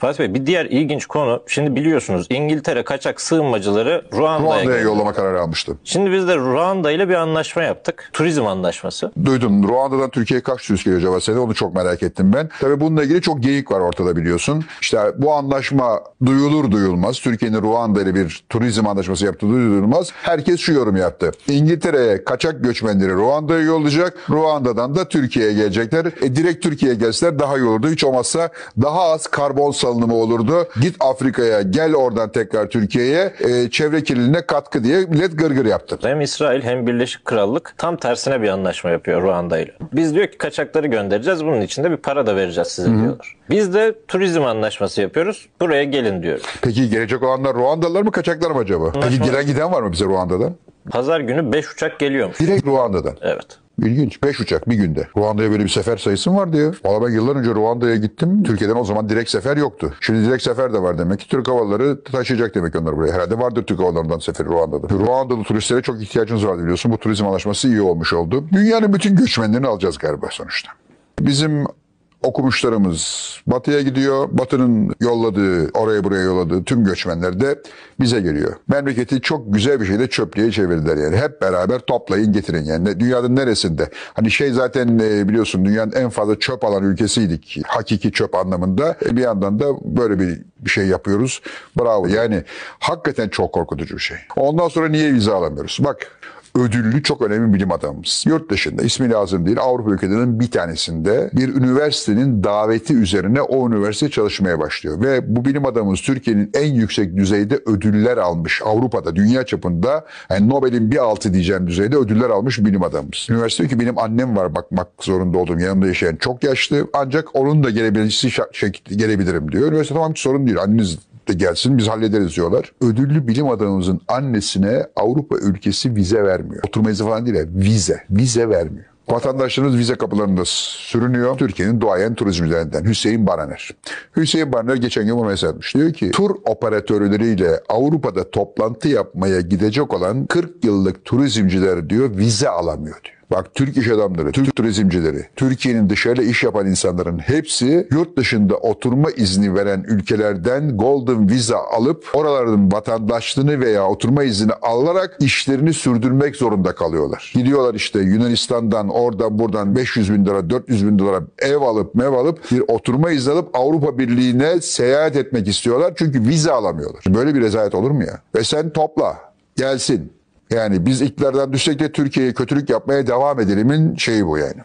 Fatih Bey bir diğer ilginç konu şimdi biliyorsunuz İngiltere kaçak sığınmacıları Ruanda'ya Ruanda'ya yollama kararı almıştı. Şimdi biz de Ruanda ile bir anlaşma yaptık. Turizm anlaşması. Duydum. Ruanda'dan Türkiye'ye kaç turist geliyor acaba sene? Onu çok merak ettim ben. Tabii bununla ilgili çok geyik var ortada biliyorsun. İşte bu anlaşma duyulur duyulmaz. Türkiye'nin Ruanda ile bir turizm anlaşması yaptığı duyulur duyulmaz. Herkes şu yorum yaptı. İngiltere'ye kaçak göçmenleri Ruanda'ya yollayacak. Ruanda'dan da Türkiye'ye gelecekler. E, direkt Türkiye'ye gelseler daha iyi olurdu. Hiç olmazsa daha az karbon salınımı olurdu. Git Afrika'ya gel oradan tekrar Türkiye'ye. E, çevre kirliliğine katkı diye millet gırgır yaptı. Hem İsrail hem Birleşik Krallık tam tersine bir anlaşma yapıyor Ruanda ile. Biz diyor ki kaçakları göndereceğiz. Bunun için de bir para da vereceğiz size diyorlar. Biz de turizm anlaşması yapıyoruz. Buraya gelin diyoruz. Peki gelecek olanlar Ruandalılar mı kaçaklar mı acaba? Peki giren giden var mı bize Ruanda'dan? Pazar günü 5 uçak geliyormuş. Direkt Ruanda'dan. Evet. İlginç. 5 uçak bir günde. Ruanda'ya böyle bir sefer sayısı mı vardı ya? Valla ben yıllar önce Ruanda'ya gittim. Türkiye'den o zaman direkt sefer yoktu. Şimdi direkt sefer de var demek ki. Türk havaları taşıyacak demek onlar buraya. Herhalde vardır Türk havalarından seferi Ruanda'da. Ruandalı turistlere çok ihtiyacımız var biliyorsun. Bu turizm anlaşması iyi olmuş oldu. Dünyanın bütün göçmenlerini alacağız galiba sonuçta. Bizim okumuşlarımız batıya gidiyor. Batının yolladığı, oraya buraya yolladığı tüm göçmenler de bize geliyor. Memleketi çok güzel bir şekilde çöplüğe çevirdiler yani. Hep beraber toplayın getirin yani. Dünyanın neresinde? Hani şey zaten e, biliyorsun dünyanın en fazla çöp alan ülkesiydik. Hakiki çöp anlamında. E, Bir yandan da böyle bir bir şey yapıyoruz. Bravo. Yani hakikaten çok korkutucu bir şey. Ondan sonra niye vize alamıyoruz? Bak ödüllü çok önemli bilim adamımız. Yurt dışında ismi lazım değil Avrupa ülkelerinin bir tanesinde bir üniversitenin daveti üzerine o üniversite çalışmaya başlıyor. Ve bu bilim adamımız Türkiye'nin en yüksek düzeyde ödüller almış. Avrupa'da, dünya çapında yani Nobel'in bir altı diyeceğim düzeyde ödüller almış bilim adamımız. Üniversite ki benim annem var bakmak zorunda olduğum yanımda yaşayan çok yaşlı ancak onun da gelebilirsi şey, gelebilirim diyor. Üniversite tamam sorun değil anneniz de gelsin biz hallederiz diyorlar. Ödüllü bilim adamımızın annesine Avrupa ülkesi vize vermiyor. Oturma izni falan değil ya vize. Vize vermiyor. Vatandaşlarımız vize kapılarında sürünüyor. Türkiye'nin duayen turizmcilerinden Hüseyin Baraner. Hüseyin Baraner geçen gün bunu mesaj atmış. Diyor ki tur operatörleriyle Avrupa'da toplantı yapmaya gidecek olan 40 yıllık turizmciler diyor vize alamıyor diyor. Bak Türk iş adamları, Türk turizmcileri, Türkiye'nin dışarıda iş yapan insanların hepsi yurt dışında oturma izni veren ülkelerden golden visa alıp oraların vatandaşlığını veya oturma izni alarak işlerini sürdürmek zorunda kalıyorlar. Gidiyorlar işte Yunanistan'dan oradan buradan 500 bin lira 400 bin lira ev alıp mev alıp bir oturma izni alıp Avrupa Birliği'ne seyahat etmek istiyorlar. Çünkü vize alamıyorlar. Böyle bir rezalet olur mu ya? Ve sen topla gelsin. Yani biz iktidardan düşsek de Türkiye'ye kötülük yapmaya devam edelimin şeyi bu yani.